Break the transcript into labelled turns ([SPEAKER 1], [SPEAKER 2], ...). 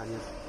[SPEAKER 1] Adiós.